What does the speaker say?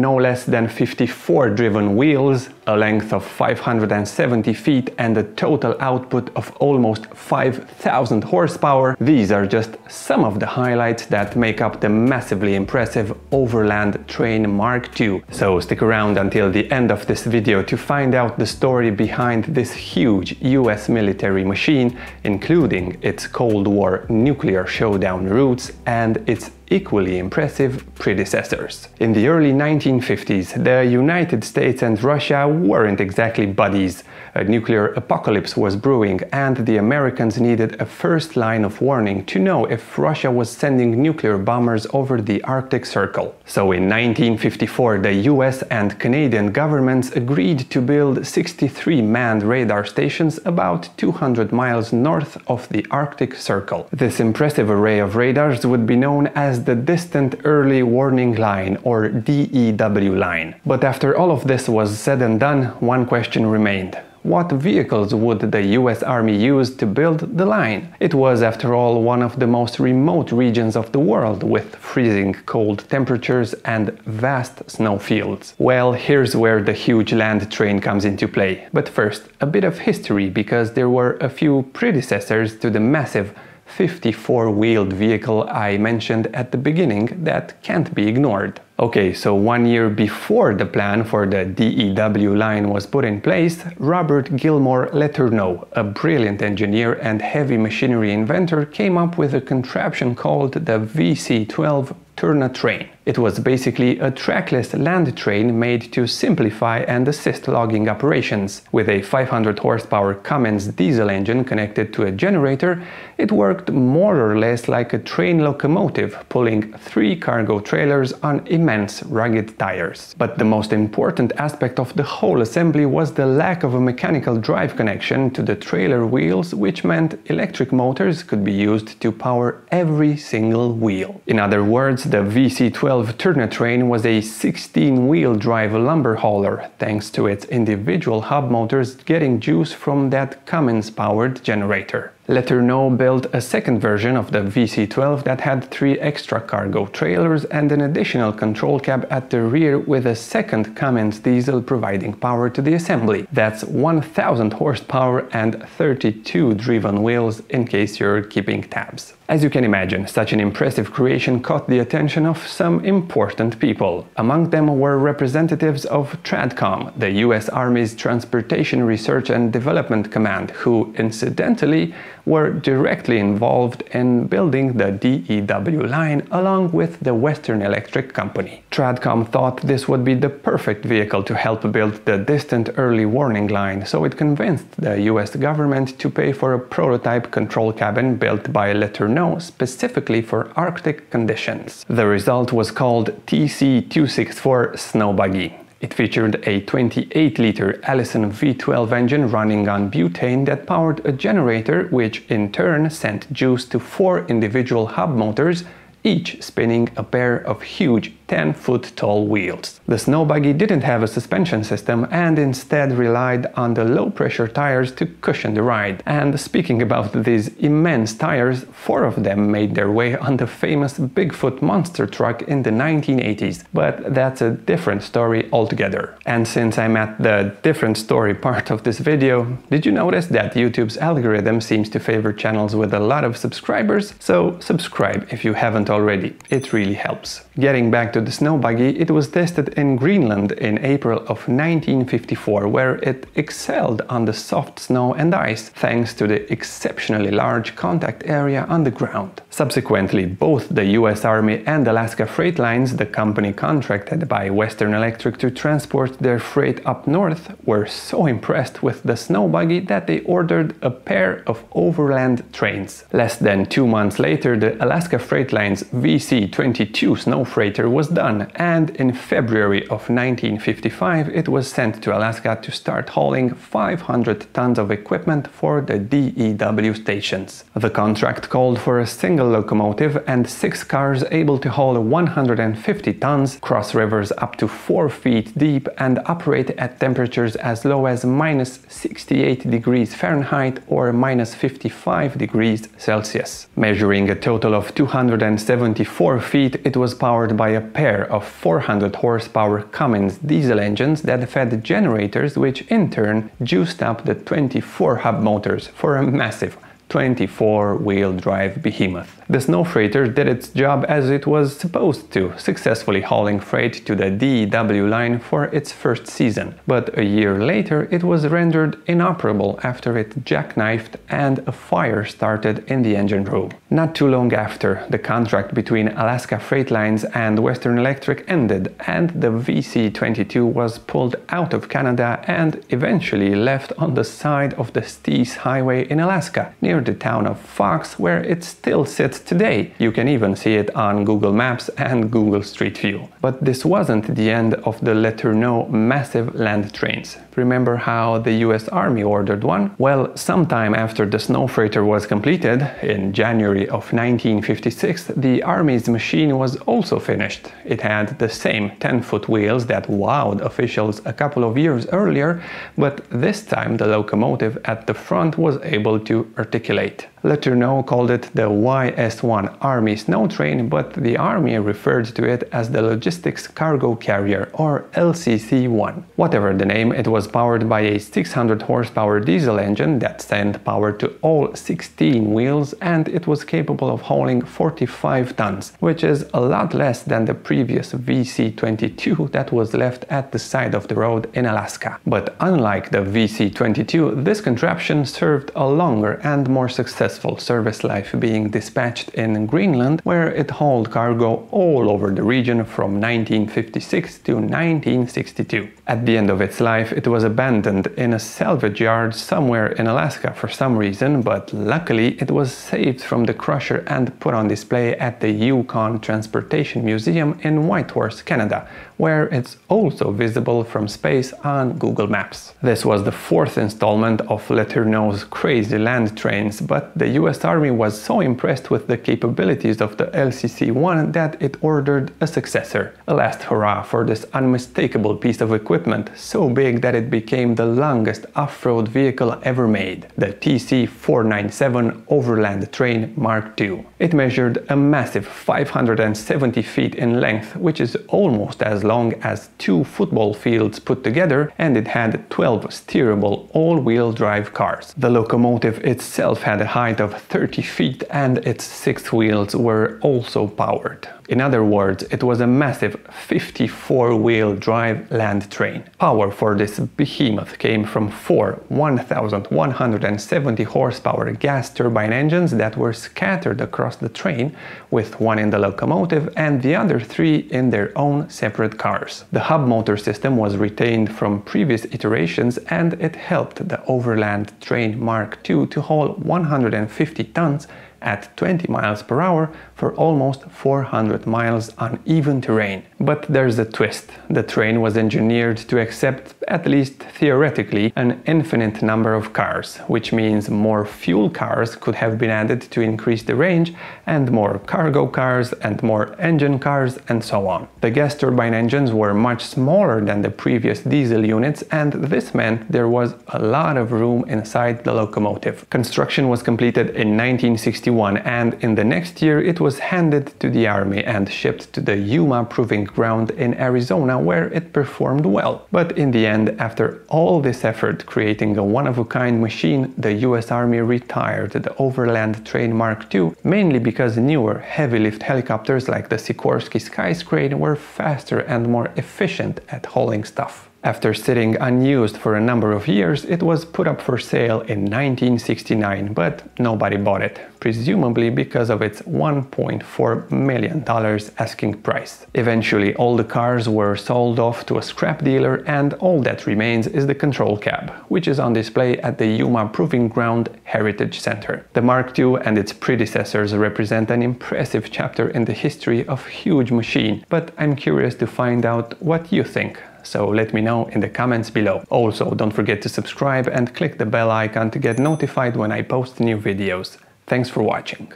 no less than 54 driven wheels, a length of 570 feet and a total output of almost 5000 horsepower, these are just some of the highlights that make up the massively impressive Overland Train Mark II. So stick around until the end of this video to find out the story behind this huge US military machine, including its Cold War nuclear showdown roots and its equally impressive predecessors. In the early 1950s, the United States and Russia weren't exactly buddies. A nuclear apocalypse was brewing and the Americans needed a first line of warning to know if Russia was sending nuclear bombers over the Arctic Circle. So in 1954 the US and Canadian governments agreed to build 63 manned radar stations about 200 miles north of the Arctic Circle. This impressive array of radars would be known as the Distant Early Warning Line or DEW line. But after all of this was said and done, one question remained. What vehicles would the US Army use to build the line? It was, after all, one of the most remote regions of the world, with freezing cold temperatures and vast snowfields. Well, here's where the huge land train comes into play. But first, a bit of history, because there were a few predecessors to the massive 54-wheeled vehicle I mentioned at the beginning that can't be ignored. Okay, so one year before the plan for the DEW line was put in place, Robert Gilmour Letourneau, a brilliant engineer and heavy machinery inventor, came up with a contraption called the VC-12 Tournatrain. It was basically a trackless land train made to simplify and assist logging operations. With a 500 horsepower Cummins diesel engine connected to a generator, it worked more or less like a train locomotive, pulling three cargo trailers on immense rugged tires. But the most important aspect of the whole assembly was the lack of a mechanical drive connection to the trailer wheels, which meant electric motors could be used to power every single wheel. In other words, the VC-12 12 train was a 16-wheel drive lumber hauler, thanks to its individual hub motors getting juice from that Cummins-powered generator. Letourneau built a second version of the VC-12 that had three extra cargo trailers and an additional control cab at the rear with a second Cummins diesel providing power to the assembly. That's 1000 horsepower and 32 driven wheels in case you're keeping tabs. As you can imagine, such an impressive creation caught the attention of some important people. Among them were representatives of TRADCOM, the US Army's Transportation Research and Development Command, who, incidentally, were directly involved in building the DEW line along with the Western Electric Company. Tradcom thought this would be the perfect vehicle to help build the distant early warning line, so it convinced the US government to pay for a prototype control cabin built by Letourneau specifically for Arctic conditions. The result was called TC264 Sno-Buggy. It featured a 28-liter Allison V12 engine running on butane that powered a generator which in turn sent juice to four individual hub motors, each spinning a pair of huge 10 foot tall wheels. The snow buggy didn't have a suspension system and instead relied on the low pressure tires to cushion the ride. And speaking about these immense tires, four of them made their way on the famous Bigfoot monster truck in the 1980s. But that's a different story altogether. And since I'm at the different story part of this video, did you notice that YouTube's algorithm seems to favor channels with a lot of subscribers? So subscribe if you haven't already, it really helps. Getting back to to the snow buggy, it was tested in Greenland in April of 1954, where it excelled on the soft snow and ice thanks to the exceptionally large contact area on the ground. Subsequently, both the US Army and Alaska Freight Lines, the company contracted by Western Electric to transport their freight up north, were so impressed with the snow buggy that they ordered a pair of overland trains. Less than two months later, the Alaska Freight Lines VC-22 snow freighter was was done and in February of 1955 it was sent to Alaska to start hauling 500 tons of equipment for the DEW stations. The contract called for a single locomotive and six cars able to haul 150 tons, cross rivers up to 4 feet deep and operate at temperatures as low as minus 68 degrees Fahrenheit or minus 55 degrees Celsius. Measuring a total of 274 feet, it was powered by a pair of 400 horsepower Cummins diesel engines that fed generators which in turn juiced up the 24 hub motors for a massive 24-wheel drive behemoth. The snow freighter did its job as it was supposed to, successfully hauling freight to the DEW line for its first season. But a year later it was rendered inoperable after it jackknifed and a fire started in the engine room. Not too long after, the contract between Alaska Freight Lines and Western Electric ended and the VC-22 was pulled out of Canada and eventually left on the side of the Steese Highway in Alaska, near the town of Fox, where it still sits today. You can even see it on Google Maps and Google Street View. But this wasn't the end of the Letourneau massive land trains. Remember how the US Army ordered one? Well, sometime after the snow freighter was completed, in January of 1956, the Army's machine was also finished. It had the same 10-foot wheels that wowed officials a couple of years earlier, but this time the locomotive at the front was able to articulate. Letourneau called it the YS-1 Army Snow Train, but the Army referred to it as the Logistics Cargo Carrier, or LCC-1. Whatever the name, it was powered by a 600 horsepower diesel engine that sent power to all 16 wheels and it was capable of hauling 45 tons, which is a lot less than the previous VC-22 that was left at the side of the road in Alaska. But unlike the VC-22, this contraption served a longer and more successful service life being dispatched in Greenland where it hauled cargo all over the region from 1956 to 1962. At the end of its life it was abandoned in a salvage yard somewhere in Alaska for some reason, but luckily it was saved from the crusher and put on display at the Yukon Transportation Museum in Whitehorse, Canada, where it's also visible from space on Google Maps. This was the fourth installment of Letourneau's crazy land trains, but the US Army was so impressed with the capabilities of the LCC-1 that it ordered a successor. A last hurrah for this unmistakable piece of equipment, so big that it became the longest off-road vehicle ever made, the TC-497 Overland Train Mark II. It measured a massive 570 feet in length, which is almost as long as two football fields put together and it had 12 steerable all-wheel drive cars. The locomotive itself had a height of 30 feet and its six wheels were also powered. In other words, it was a massive 54-wheel drive land train. Power for this behemoth came from four 1170 horsepower gas turbine engines that were scattered across the train, with one in the locomotive and the other three in their own separate cars. The hub motor system was retained from previous iterations and it helped the Overland Train Mark II to haul 150 tons at 20 miles per hour for almost 400 miles on even terrain. But there's a twist. The train was engineered to accept, at least theoretically, an infinite number of cars, which means more fuel cars could have been added to increase the range, and more cargo cars and more engine cars and so on. The gas turbine engines were much smaller than the previous diesel units and this meant there was a lot of room inside the locomotive. Construction was completed in 1961 and in the next year it was handed to the army and shipped to the Yuma Proving Ground in Arizona where it performed well. But in the end, after all this effort creating a one-of-a-kind machine, the US Army retired the Overland Train Mark II, mainly because newer heavy-lift helicopters like the Sikorsky Skycrane were faster and more efficient at hauling stuff. After sitting unused for a number of years, it was put up for sale in 1969, but nobody bought it, presumably because of its $1.4 million asking price. Eventually, all the cars were sold off to a scrap dealer and all that remains is the control cab, which is on display at the Yuma Proving Ground Heritage Center. The Mark II and its predecessors represent an impressive chapter in the history of huge machine, but I'm curious to find out what you think so let me know in the comments below. Also, don't forget to subscribe and click the bell icon to get notified when I post new videos. Thanks for watching.